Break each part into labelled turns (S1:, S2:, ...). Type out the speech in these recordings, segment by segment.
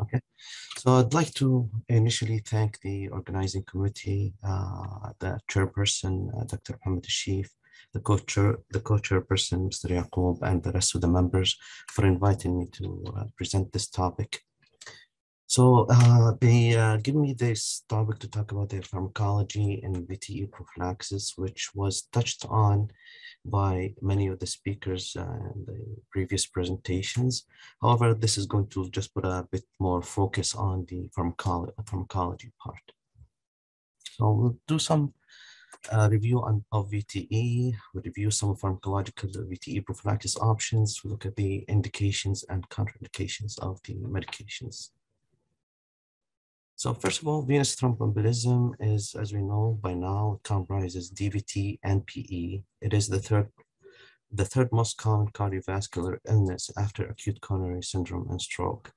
S1: Okay, so I'd like to initially thank the organizing committee, uh, the chairperson, uh, Dr. Mohammed Ashif, the co-chair, the co-chairperson, Mr. Yaqub, and the rest of the members for inviting me to uh, present this topic. So uh, they uh, give me this topic to talk about the pharmacology and VTE prophylaxis, which was touched on by many of the speakers uh, in the previous presentations. However, this is going to just put a bit more focus on the pharmacology, pharmacology part. So we'll do some uh, review on, of VTE, we'll review some pharmacological VTE prophylaxis options, we'll look at the indications and contraindications of the medications. So first of all, venous thromboembolism is, as we know by now, comprises DVT and PE. It is the third, the third most common cardiovascular illness after acute coronary syndrome and stroke.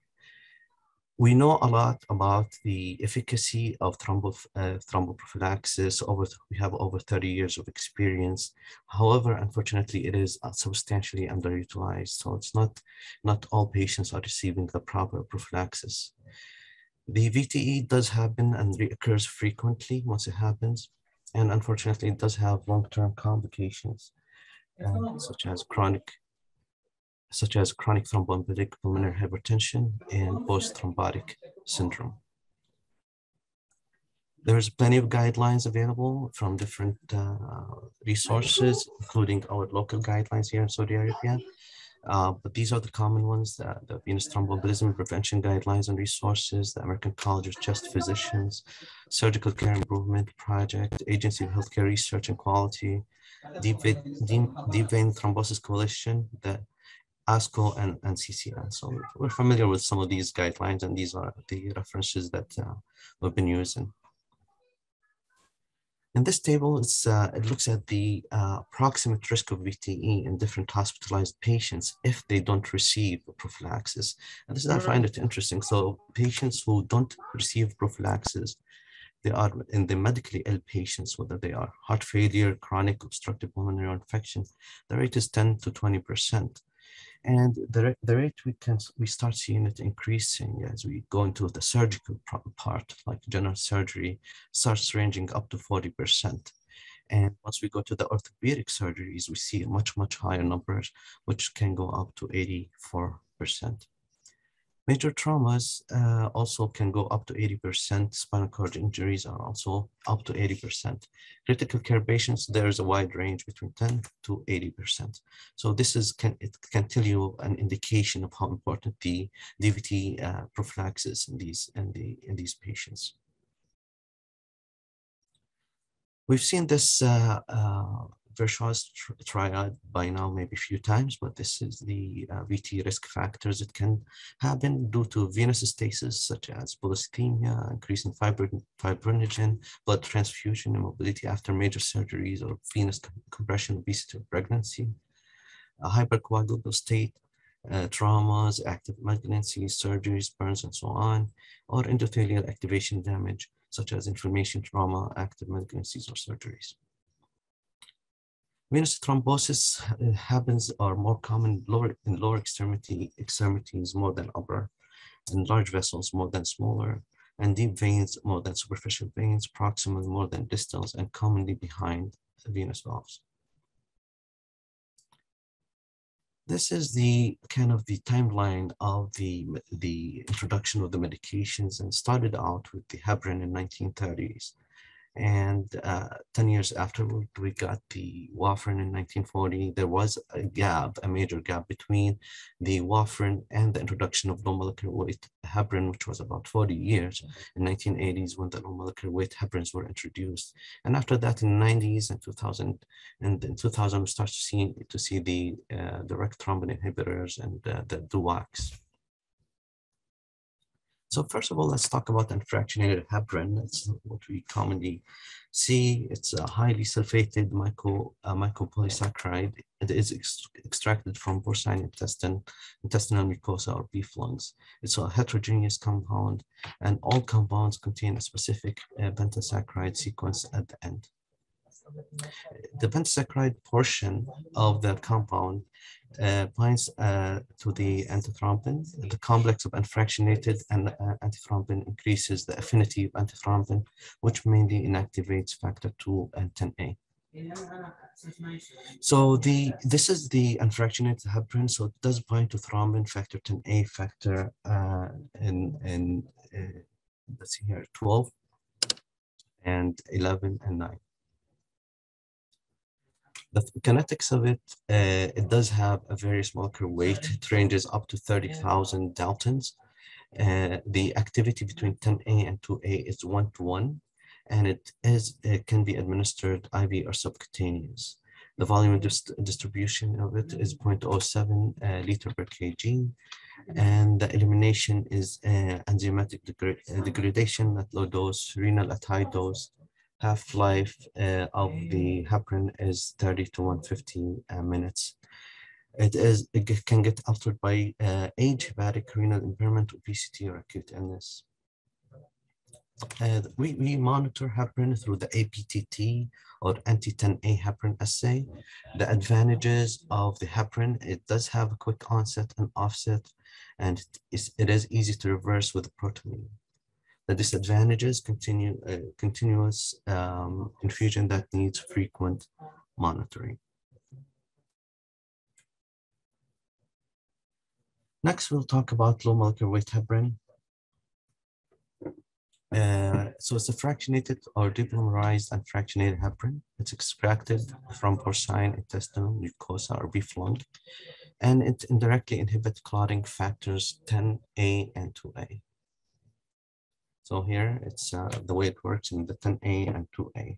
S1: We know a lot about the efficacy of thrombo, uh, thromboprophylaxis. Over, we have over 30 years of experience. However, unfortunately, it is substantially underutilized. So it's not, not all patients are receiving the proper prophylaxis. The VTE does happen and reoccurs frequently once it happens. And unfortunately, it does have long-term complications, uh, such as chronic such as chronic thromboembolic pulmonary hypertension and post-thrombotic syndrome. There's plenty of guidelines available from different uh, resources, including our local guidelines here in Saudi Arabia, uh, but these are the common ones, the, the venous thromboembolism prevention guidelines and resources, the American College of Chest Physicians, Surgical Care Improvement Project, Agency of Healthcare Research and Quality, Deep Vein, Deep, Deep Vein Thrombosis Coalition, the ASCO and, and CCN. So we're familiar with some of these guidelines and these are the references that uh, we've been using. In this table, uh, it looks at the uh, approximate risk of VTE in different hospitalized patients if they don't receive prophylaxis. And this is, I find it interesting. So patients who don't receive prophylaxis, they are in the medically ill patients, whether they are heart failure, chronic obstructive pulmonary infection, the rate is 10 to 20%. And the, the rate we can we start seeing it increasing as we go into the surgical part, like general surgery, starts ranging up to 40%. And once we go to the orthopedic surgeries, we see much, much higher numbers, which can go up to 84%. Major traumas uh, also can go up to 80%. Spinal cord injuries are also up to 80%. Critical care patients, there's a wide range between 10 to 80%. So this is can it can tell you an indication of how important the DVT uh, prophylaxis in these in the in these patients. We've seen this uh, Virchow's triad by now maybe a few times, but this is the uh, VT risk factors. It can happen due to venous stasis, such as polycythemia, increasing fibrinogen, blood transfusion, immobility after major surgeries, or venous compression, obesity, or pregnancy, a hypercoagulable state, uh, traumas, active malignancies, surgeries, burns, and so on, or endothelial activation damage, such as inflammation, trauma, active malignancies, or surgeries. Venous thrombosis uh, happens or more common lower in lower extremity extremities more than upper, and large vessels more than smaller, and deep veins more than superficial veins, proximal more than distals, and commonly behind venous valves. This is the kind of the timeline of the, the introduction of the medications and started out with the heparin in 1930s. And uh, 10 years afterward, we got the warfarin in 1940. There was a gap, a major gap between the warfarin and the introduction of low molecular weight heparin, which was about 40 years in 1980s when the low molecular weight heparins were introduced. And after that, in the 90s and 2000, and in 2000, we started to see, to see the uh, direct thrombin inhibitors and uh, the DOACs. So first of all, let's talk about unfractionated heparin. That's what we commonly see. It's a highly sulfated myco, uh, mucopolysaccharide. It is ex extracted from porcine intestine, intestinal mucosa or beef lungs. It's a heterogeneous compound and all compounds contain a specific uh, pentasaccharide sequence at the end. The pentasaccharide portion of that compound binds uh, to the antithrombin. The complex of unfractionated and uh, antithrombin increases the affinity of antithrombin, which mainly inactivates factor 2 and 10A. So the this is the unfractionated heparin, so it does bind to thrombin factor 10A factor uh, in, in uh, let's see here, 12 and 11 and 9 the kinetics of it, uh, it does have a very small weight. It ranges up to 30,000 Daltons. Uh, the activity between 10A and 2A is one to one, and it is it can be administered IV or subcutaneous. The volume dist distribution of it is 0.07 uh, liter per kg, and the elimination is uh, enzymatic degra degradation at low dose, renal at high dose, half-life uh, of the heparin is 30 to 150 uh, minutes. It is it can get altered by uh, age, hepatic renal impairment, obesity, or acute illness. We, we monitor heparin through the APTT or anti-10A heparin assay. The advantages of the heparin, it does have a quick onset and offset, and it is, it is easy to reverse with protamine. The disadvantages continue uh, continuous um, infusion that needs frequent monitoring. Next, we'll talk about low molecular weight heparin. Uh, so it's a fractionated or depolymerized and fractionated heparin. It's extracted from porcine intestinal mucosa or beef lung, and it indirectly inhibits clotting factors 10A and 2A. So here it's uh, the way it works in the 10A and 2A.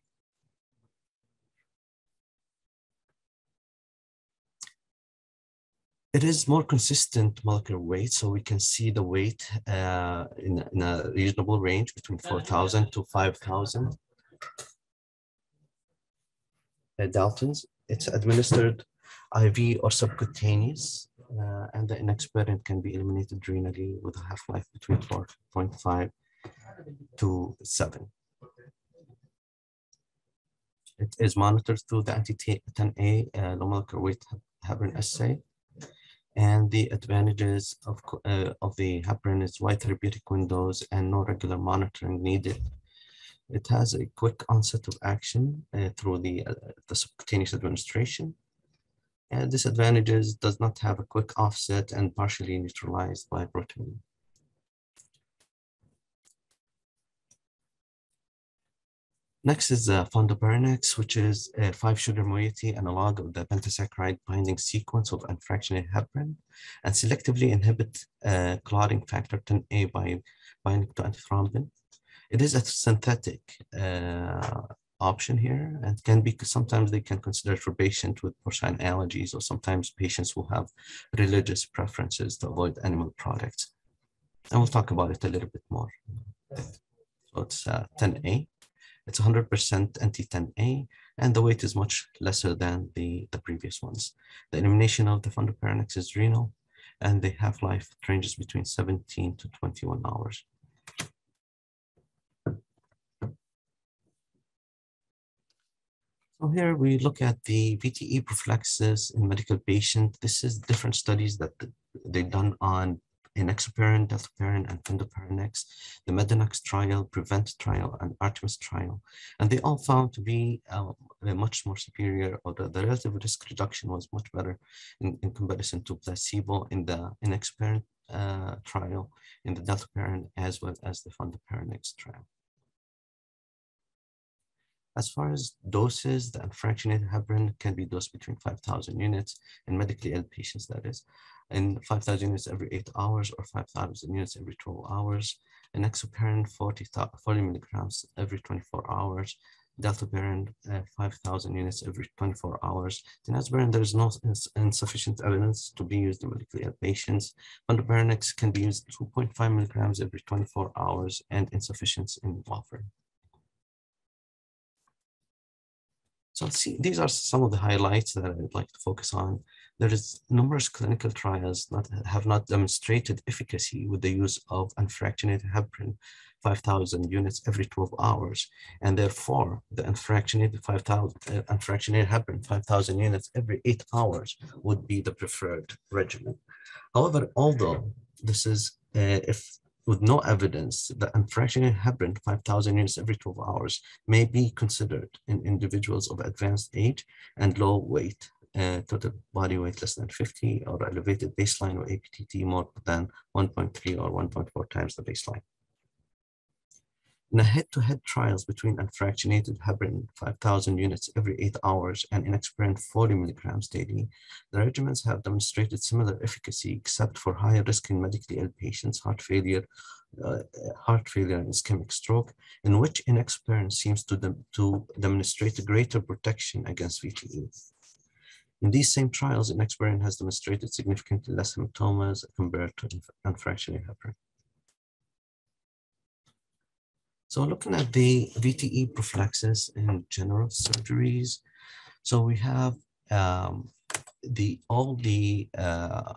S1: It is more consistent molecular weight, so we can see the weight uh, in, in, a reasonable range between 4,000 to 5,000 uh, Daltons. It's administered IV or subcutaneous, uh, and the enoxaparin can be eliminated renally with a half-life between 4.5 to 7. It is monitored through the anti-10A uh, low molecular weight heparin assay. And the advantages of, uh, of the heparin is wide therapeutic windows and no regular monitoring needed. It has a quick onset of action uh, through the, uh, the subcutaneous administration. And disadvantages does not have a quick offset and partially neutralized by protamine. Next is uh, fondaparinux, which is a five-sugar moiety analog of the pentasaccharide binding sequence of unfractionated heparin and selectively inhibit uh, clotting factor 10A by binding to antithrombin. It is a synthetic uh, option here and can be sometimes they can consider for patients with porcine allergies or sometimes patients will have religious preferences to avoid animal products. And we'll talk about it a little bit more. So it's 10A. It's 100% anti-10A, and the weight is much lesser than the, the previous ones. The elimination of the fondaparinux is renal, and the half-life ranges between 17 to 21 hours. So here we look at the VTE prophylaxis in medical patients. This is different studies that they've done on enoxaparin, dalteparin, and fondaparinux, the MEDENOX trial, Prevent trial, and Artemis trial. And they all found to be uh, much more superior, or the, the, relative risk reduction was much better in, in comparison to placebo in the enoxaparin uh, trial, in the dalteparin, as well as the fondaparinux trial. As far as doses, the unfractionated heparin can be dosed between 5,000 units in medically ill patients, that is, and 5,000 units every eight hours or 5,000 units every 12 hours. Enoxaparin 40, 40 milligrams every 24 hours. Dalteparin uh, 5,000 units every 24 hours. Tinzaparin, there is no ins insufficient evidence to be used in medically ill patients. Fondaparinux can be used 2.5 milligrams every 24 hours and insufficient in warfarin. So see, these are some of the highlights that I'd like to focus on. There is numerous clinical trials that have not demonstrated efficacy with the use of unfractionated heparin 5,000 units every 12 hours. And therefore, the unfractionated 5,000 uh, unfractionated heparin 5,000 units every eight hours would be the preferred regimen. However, although this is, uh, if with no evidence, the unfractionated heparin 5,000 units every 12 hours may be considered in individuals of advanced age and low weight uh, total body weight less than 50 or elevated baseline or APTT more than 1.3 or 1.4 times the baseline. In a head-to-head -head trials between unfractionated heparin 5,000 units every eight hours and enoxaparin 40 milligrams daily, the regimens have demonstrated similar efficacy except for high risk in medically ill patients, heart failure, uh, heart failure and ischemic stroke, in which enoxaparin seems to, to demonstrate a greater protection against VTE. In these same trials, enoxaparin has demonstrated significantly less hematomas compared to unfractionated heparin. So looking at the VTE prophylaxis in general surgeries, so we have um, the all the uh,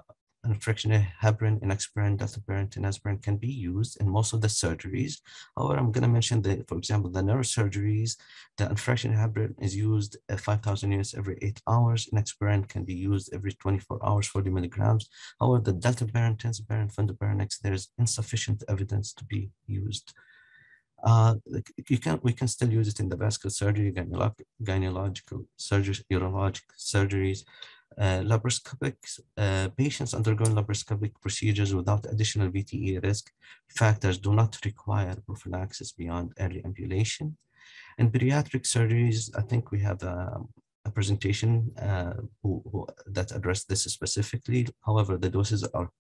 S1: unfractionated heparin, enoxaparin, dalteparin, tinzaparin can be used in most of the surgeries. However, I'm going to mention that, for example, the neurosurgeries, the unfractionated heparin is used at 5,000 units every eight hours. Enoxaparin can be used every 24 hours, 40 milligrams. However, the dalteparin, tinzaparin, fondaparinux, there's insufficient evidence to be used. Uh, you can we can still use it in the vascular surgery, gynecological, gynecological surgeries, urologic surgeries, uh, laparoscopic uh, patients undergoing laparoscopic procedures without additional VTE risk factors do not require prophylaxis beyond early ambulation. In pediatric surgeries, I think we have a, a presentation uh, who, who, that address this specifically. However, the doses are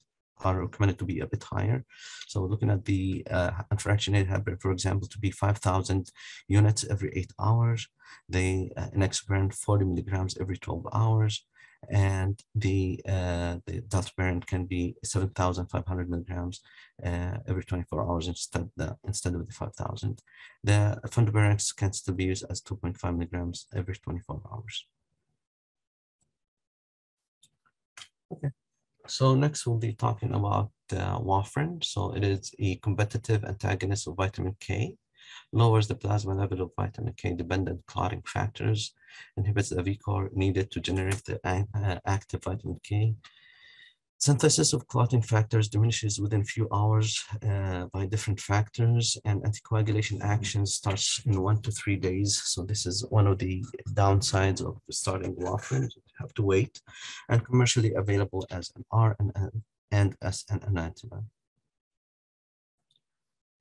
S1: are recommended to be a bit higher. So looking at the uh, unfractionated heparin, for example, to be 5,000 units every eight hours, the uh, enoxaparin 40 milligrams every 12 hours, and the uh, the dalteparin can be 7,500 milligrams uh, every 24 hours instead the, instead of the 5,000. The fondaparinux can still be used as 2.5 milligrams every 24 hours. Okay. So next we'll be talking about uh, warfarin. So it is a competitive antagonist of vitamin K lowers the plasma level of vitamin K dependent clotting factors, inhibits the VKOR needed to generate the uh, active vitamin K. Synthesis of clotting factors diminishes within a few hours uh, by different factors and anticoagulation action starts in one to three days. So this is one of the downsides of starting warfarin, you have to wait and commercially available as an R and, and as an enantiomer.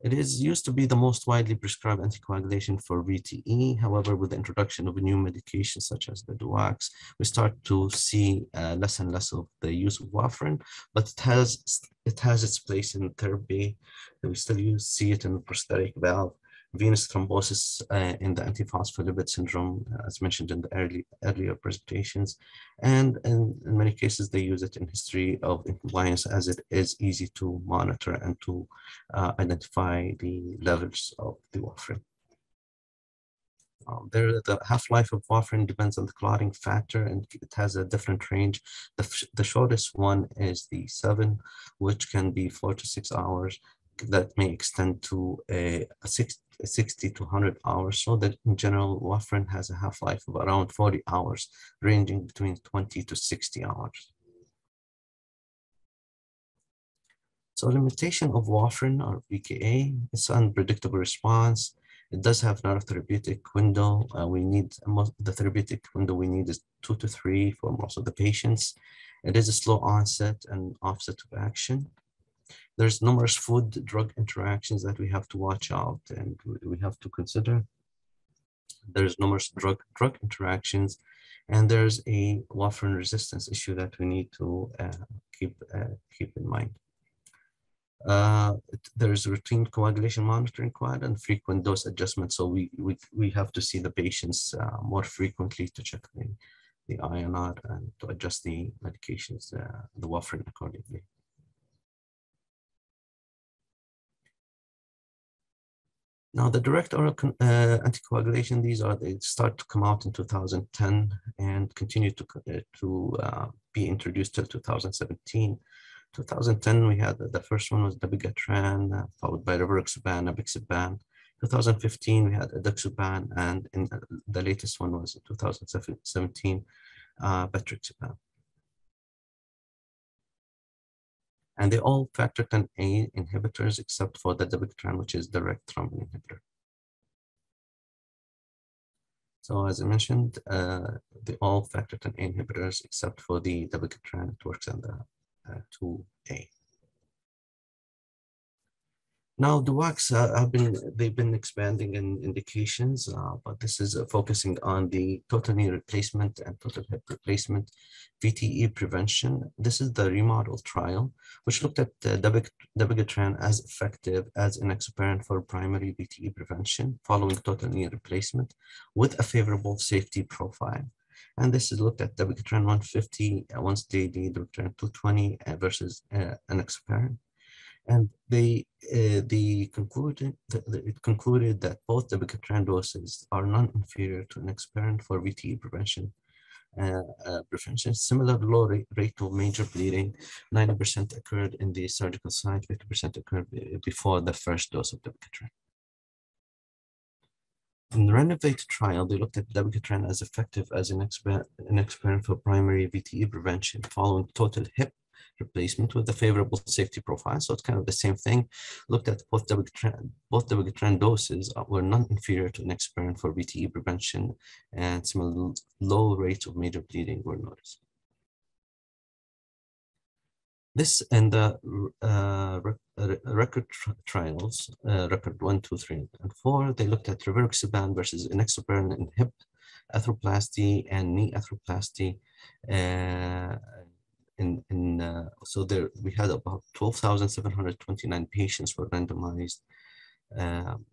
S1: It is used to be the most widely prescribed anticoagulation for VTE. However, with the introduction of new medications such as the DOACs, we start to see uh, less and less of the use of warfarin, but it has it has its place in therapy. We still use, see it in the prosthetic valve venous thrombosis uh, in the antiphospholipid syndrome, uh, as mentioned in the early, earlier presentations. And in, in, many cases, they use it in history of compliance as it is easy to monitor and to uh, identify the levels of the warfarin. Um, there, the half-life of warfarin depends on the clotting factor and it has a different range. The, the shortest one is the seven, which can be four to six hours that may extend to a, a six, 60 to 100 hours. So that in general, warfarin has a half-life of around 40 hours, ranging between 20 to 60 hours. So limitation of warfarin or VKA is unpredictable response. It does have not a therapeutic window. Uh, we need most, the therapeutic window we need is two to three for most of the patients. It is a slow onset and offset of action there's numerous food drug interactions that we have to watch out and we have to consider. There's numerous drug drug interactions, and there's a warfarin resistance issue that we need to uh, keep uh, keep in mind. Uh, there's routine coagulation monitoring required and frequent dose adjustment. So we we, we have to see the patients uh, more frequently to check the, the INR and to adjust the medications, uh, the warfarin accordingly. Now, the direct oral uh, anticoagulation, these are, they start to come out in 2010 and continue to, uh, to uh, be introduced till 2017. 2010, we had the first one was dabigatran, uh, followed by rivaroxaban, apixaban. 2015, we had edoxaban, and in, uh, the latest one was 2017, uh, betrixaban. And they all factor 10A inhibitors except for the dabigatran, which is direct thrombin inhibitor. So as I mentioned, uh, they all factor 10A inhibitors except for the dabigatran, it works on the uh, 2A. Now the DOACs uh, have been, they've been expanding in indications, uh, but this is uh, focusing on the total knee replacement and total hip replacement VTE prevention. This is the remodel trial, which looked at uh, dabigatran as effective as enoxaparin for primary VTE prevention following total knee replacement with a favorable safety profile. And this is looked at dabigatran 150 uh, once daily, dabigatran 220 uh, versus uh, enoxaparin and they uh, the concluded it concluded that both the dabigatran doses are non-inferior to an enoxaparin for VTE prevention. Uh, uh, prevention, similar low rate, rate of major bleeding, 90% occurred in the surgical site, 50% occurred before the first dose of dabigatran. In the Renovate trial, they looked at dabigatran as effective as an, enoxaparin for primary VTE prevention following total hip replacement with a favorable safety profile. So it's kind of the same thing. Looked at both dabigatran, both dabigatran doses were non-inferior to enoxaparin for VTE prevention and similar low rates of major bleeding were noticed. This and the uh, record trials, uh, record one, two, three, and four, they looked at rivaroxaban versus enoxaparin in hip arthroplasty and knee arthroplasty. Uh, in, in uh, so there we had about 12,729 patients were randomized. Um,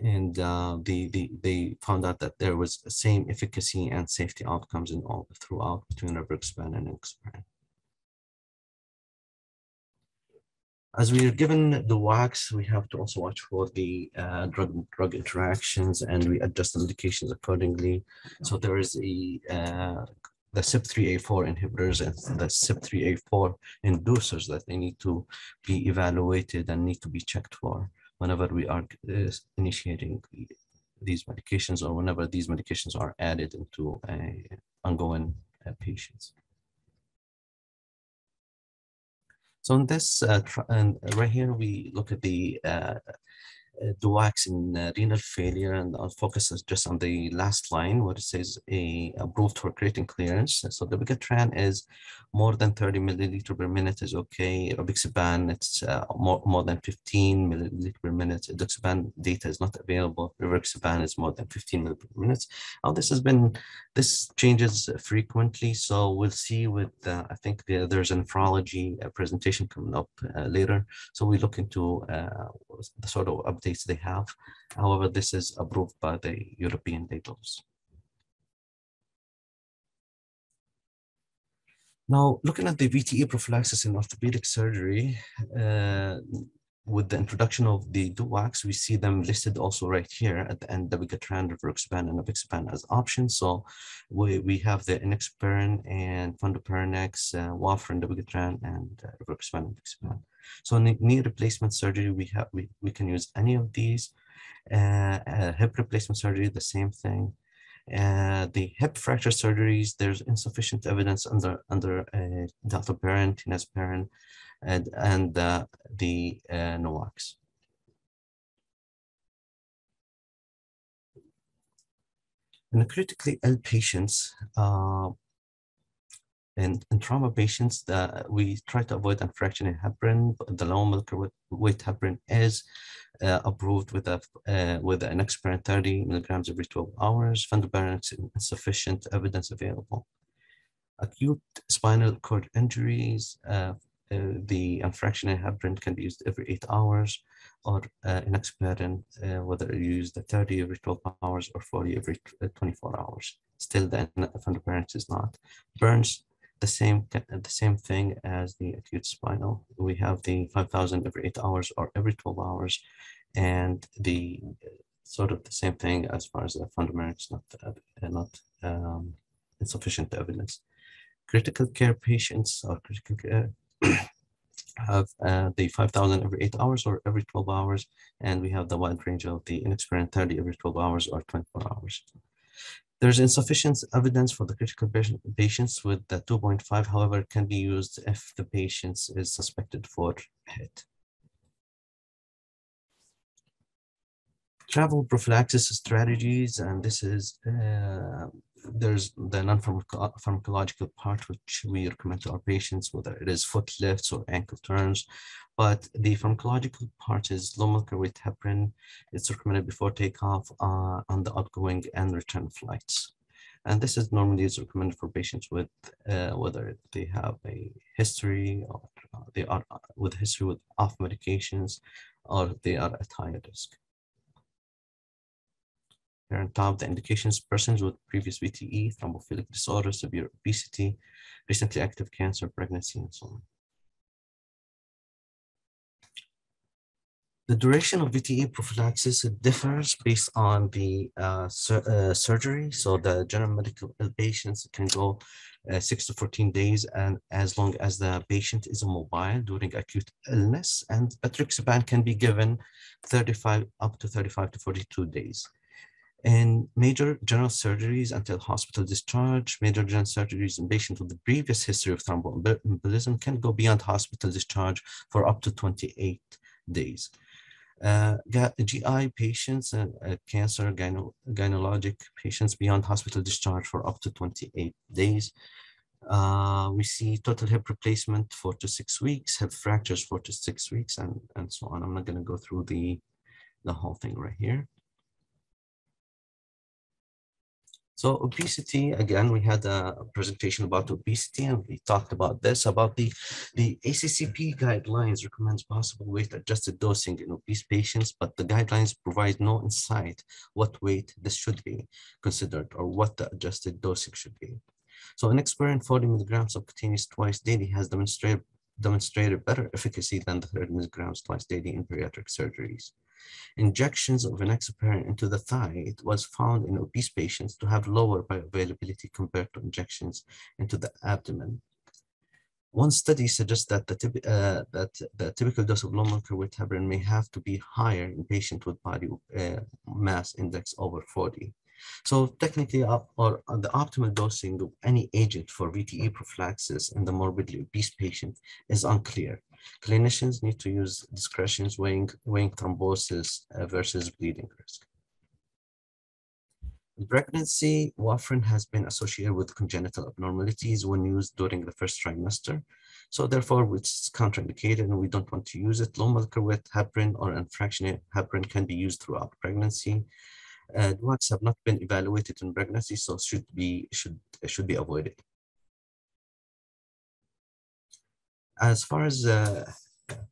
S1: and uh, the, the, they found out that there was the same efficacy and safety outcomes in all throughout between rivaroxaban and enoxaparin. As we are given the DOACs, we have to also watch for the uh, drug drug interactions and we adjust the medications accordingly. So there is a uh, the CYP3A4 inhibitors and the CYP3A4 inducers that they need to be evaluated and need to be checked for whenever we are uh, initiating these medications or whenever these medications are added into ongoing uh, patients. So in this, uh, and right here, we look at the uh, DOACs in uh, renal failure, and I'll focus just on the last line where it says a approved for creatinine clearance. So the dabigatran is more than 30 milliliter per minute is okay. Apixaban, it's uh, more, more than 15 milliliter per minute. Edoxaban data is not available. Rivaroxaban is more than 15 milliliter per minute. Now this has been, this changes frequently. So we'll see with, uh, I think the, there's a nephrology uh, presentation coming up uh, later. So we look into uh, the sort of they have. However, this is approved by the European laws. Now, looking at the VTE prophylaxis in orthopedic surgery, uh, with the introduction of the DOACs, we see them listed also right here at the end, dabigatran, rivaroxaban, and apixaban as options. So we, we have the enoxaparin and fondaparinux, uh, warfarin, dabigatran, and uh, rivaroxaban, and apixaban. So knee replacement surgery, we have we, we can use any of these. Uh, uh, hip replacement surgery, the same thing. Uh, the hip fracture surgeries, there's insufficient evidence under under uh, dalteparin, tinzaparin, and and uh, the uh, NOACs. In critically ill patients, uh, in, trauma patients, the, we try to avoid unfractionated heparin. The low molecular weight heparin is uh, approved with a uh, with enoxaparin 30 milligrams every 12 hours. Fondaparinux insufficient evidence available. Acute spinal cord injuries, uh, uh the unfractionated heparin can be used every eight hours, or uh, enoxaparin, uh, whether you use the 30 every 12 hours or 40 every uh, 24 hours. Still, the fondaparinux is not. Burns the same the same thing as the acute spinal. We have the 5,000 every eight hours or every 12 hours. and the sort of the same thing as far as the fundamentals, not, uh, not um, insufficient evidence. Critical care patients or critical care have uh, the 5,000 every eight hours or every 12 hours, and we have the wide range of the enoxaparin 30 every 12 hours or 24 hours. There's insufficient evidence for the critical patients with the 2.5, however, it can be used if the patient is suspected for HIT. Travel prophylaxis strategies, and this is uh, there's the non-pharmacological part, which we recommend to our patients, whether it is foot lifts or ankle turns. But the pharmacological part is low molecular weight heparin. It's recommended before takeoff uh, on the outgoing and return flights. And this is normally is recommended for patients with uh, whether they have a history or uh, they are uh, with history with off medications or they are at higher risk. Here on top, the indications, persons with previous VTE, thrombophilic disorder, severe obesity, recently active cancer, pregnancy, and so on. The duration of VTE prophylaxis differs based on the uh, sur uh, surgery. So the general medical patients can go uh, 6 to 14 days and as long as the patient is mobile during acute illness and betrixaban can be given 35 up to 35 to 42 days. In major general surgeries until hospital discharge, major general surgeries in patients with a previous history of thromboembolism can go beyond hospital discharge for up to 28 days. Uh, GI patients and uh, cancer gyno gynecologic patients beyond hospital discharge for up to 28 days. Uh, we see total hip replacement four to six weeks, hip fractures four to six weeks, and, and so on. I'm not going to go through the, the whole thing right here. So obesity, again, we had a presentation about obesity and we talked about this, about the, the ACCP guidelines recommends possible weight adjusted dosing in obese patients, but the guidelines provide no insight what weight this should be considered or what the adjusted dosing should be. So enoxaparin 40 milligrams subcutaneous twice daily has demonstrated demonstrated better efficacy than the 30 milligrams twice daily in bariatric surgeries. Injections of enoxaparin into the thigh, it was found in obese patients to have lower bioavailability compared to injections into the abdomen. One study suggests that the, uh, that the typical dose of low molecular weight heparin may have to be higher in patients with body uh, mass index over 40. So technically, or the optimal dosing of any agent for VTE prophylaxis in the morbidly obese patient is unclear. Clinicians need to use discretions weighing, weighing thrombosis uh, versus bleeding risk. In pregnancy, warfarin has been associated with congenital abnormalities when used during the first trimester. So therefore, it's contraindicated and we don't want to use it. Low molecular weight heparin or unfractionated heparin can be used throughout pregnancy. Uh, DOACs have not been evaluated in pregnancy, so should be should should be avoided. As far as uh,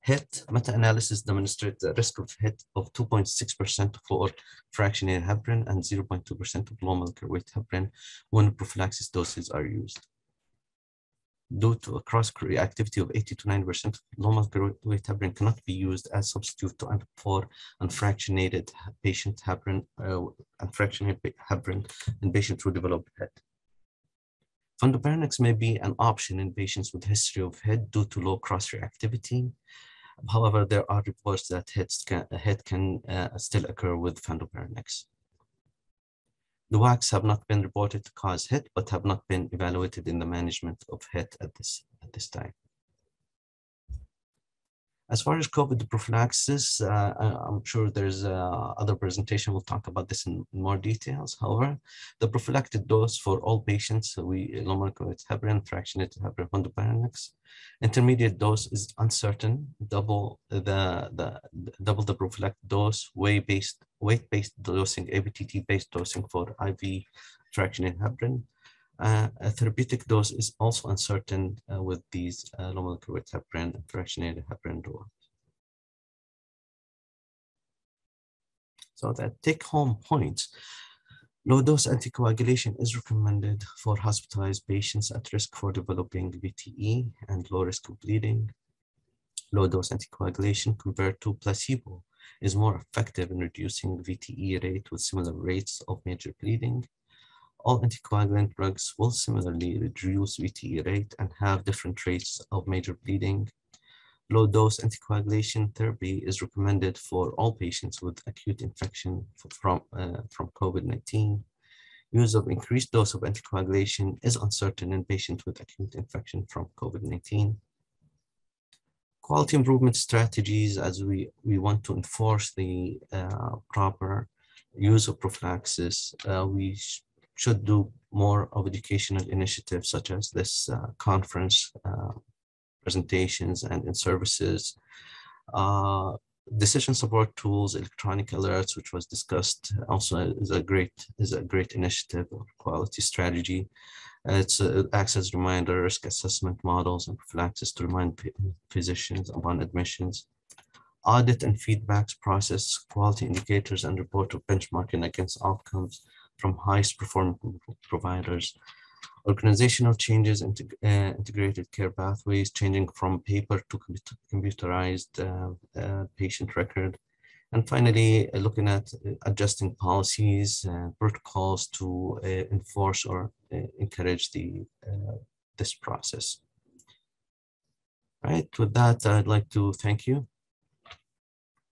S1: HIT, meta-analysis demonstrates the risk of HIT of 2.6% for fractionated heparin and 0.2% of low molecular weight heparin when prophylaxis doses are used. Due to a cross-reactivity of 80 to 90%, low molecular weight heparin cannot be used as substitute to, for unfractionated patient heparin, uh, unfractionated heparin in patients who develop HIT. Fondaparinux may be an option in patients with history of HIT due to low cross-reactivity. However, there are reports that HIT can, HIT can uh, still occur with fondaparinux. The WACs have not been reported to cause HIT, but have not been evaluated in the management of HIT at this, at this time. As far as COVID prophylaxis, uh, I'm sure there's uh, other presentation. We'll talk about this in, more details. However, the prophylactic dose for all patients, so we lomonocoid heparin, fractionated heparin, fondaparinux. Intermediate dose is uncertain. Double the, the double the prophylactic dose, weight based weight based dosing, APTT based dosing for IV fractionated heparin. Uh, a therapeutic dose is also uncertain uh, with these uh, low molecular weight heparin and fractionated heparin drugs. So that take-home points, low-dose anticoagulation is recommended for hospitalized patients at risk for developing VTE and low risk of bleeding. Low-dose anticoagulation compared to placebo is more effective in reducing VTE rate with similar rates of major bleeding. All anticoagulant drugs will similarly reduce VTE rate and have different rates of major bleeding. Low dose anticoagulation therapy is recommended for all patients with acute infection from, uh, from COVID-19 use of increased dose of anticoagulation is uncertain in patients with acute infection from COVID-19. Quality improvement strategies as we, we want to enforce the uh, proper use of prophylaxis, uh, we should do more of educational initiatives such as this uh, conference uh, presentations and in services. Uh, decision support tools, electronic alerts, which was discussed, also is a great is a great initiative or quality strategy. Uh, it's access acts reminder, risk assessment models, and prophylaxis to remind physicians upon admissions. Audit and feedbacks process quality indicators and report of benchmarking against outcomes from highest performing providers organizational changes, integ uh, integrated care pathways, changing from paper to computerized uh, uh, patient record. And finally, uh, looking at adjusting policies and protocols to enforce or encourage the this process. Right, with that, I'd like to thank you